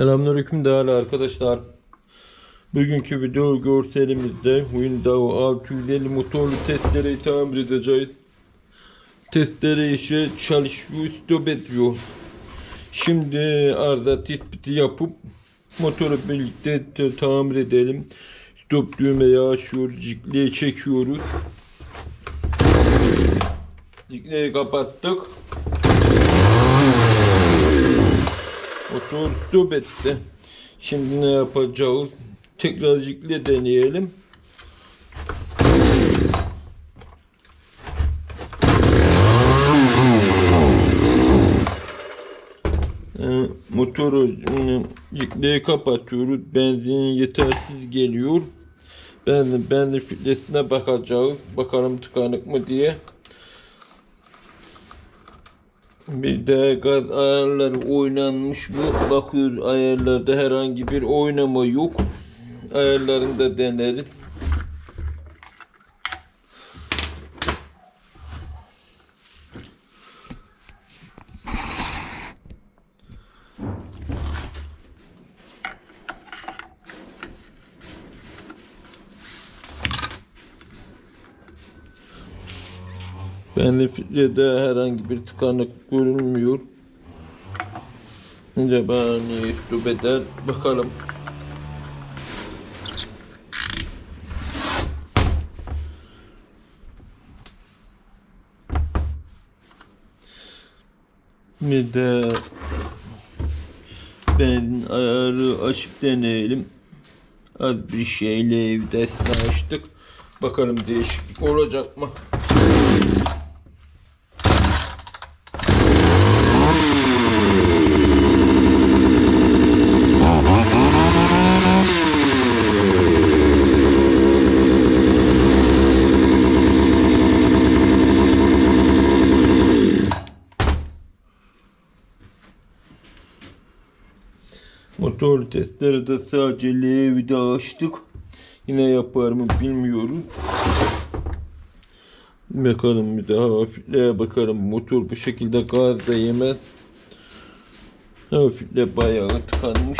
Selamünaleyküm değerli arkadaşlar. Bugünkü video görselimizde Windows 650 motorlu testereyi tamir edeceğiz. Testere işe çalışıyor, stop ediyor. Şimdi arıza tespiti yapıp motoru birlikte te- tamir edelim. Stop düğmeyi açıyoruz, cikleyi çekiyoruz. Cikleyi kapattık. Stop etti. Şimdi ne yapacağız? Tekrar cikle deneyelim. Ee, Motoru cikleyi kapatıyoruz. Benzin yetersiz geliyor. Ben benzin filtresine bakacağız. Bakalım tıkanık mı diye. Bir de gaz ayarları oynanmış mı? Bakıyoruz ayarlarda herhangi bir oynama yok. Ayarlarını deneriz. Bende filtrede herhangi bir tıkanık görünmüyor. Acaba niye stop eder? Bakalım. Bir de ben ayarı açıp deneyelim. Az bir şeyle evdesini açtık. Bakalım değişiklik olacak mı? Motor testleri de sadece L'yi açtık. Yine yapar mı bilmiyorum. Bakalım bir daha hafifleye bakalım. Motor bu şekilde gaz da yemez. Hafifle bayağı tıkanmış.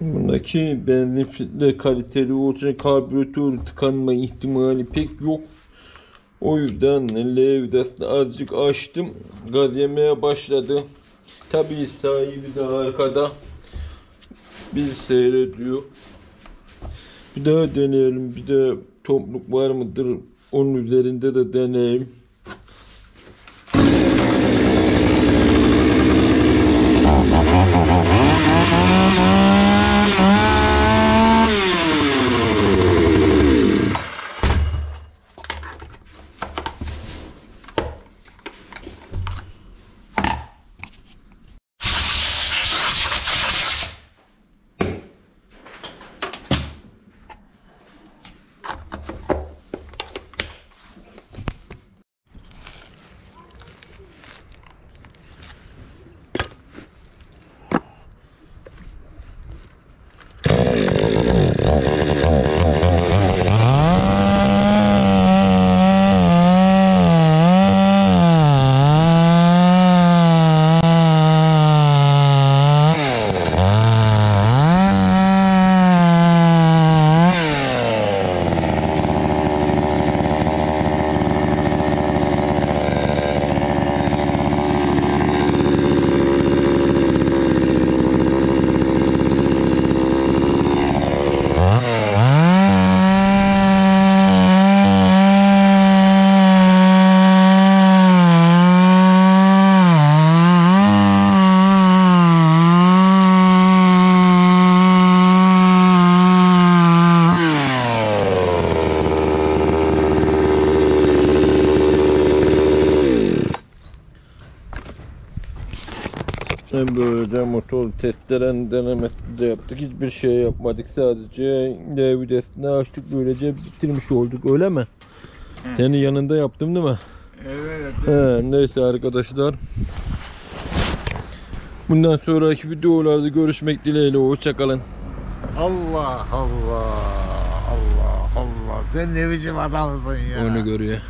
Bundaki benzin filtre kaliteli için karbüratör tıkanma ihtimali pek yok. O yüzden levdesini azıcık açtım. Gaz yemeye başladı. Tabii sahibi de arkada. Bir seyrediyor. Bir daha deneyelim. Bir de topluk var mıdır? Onun üzerinde de deneyim. Hem böylece motor testlerin denemesi de yaptık. Hiçbir şey yapmadık. Sadece L videsini açtık. Böylece bitirmiş olduk. Öyle mi? Senin yanında yaptım değil mi? Evet. He, neyse arkadaşlar. Bundan sonraki videolarda görüşmek dileğiyle. Hoşçakalın. Allah Allah. Allah Allah. Sen ne biçim adamsın ya. Onu görüyor.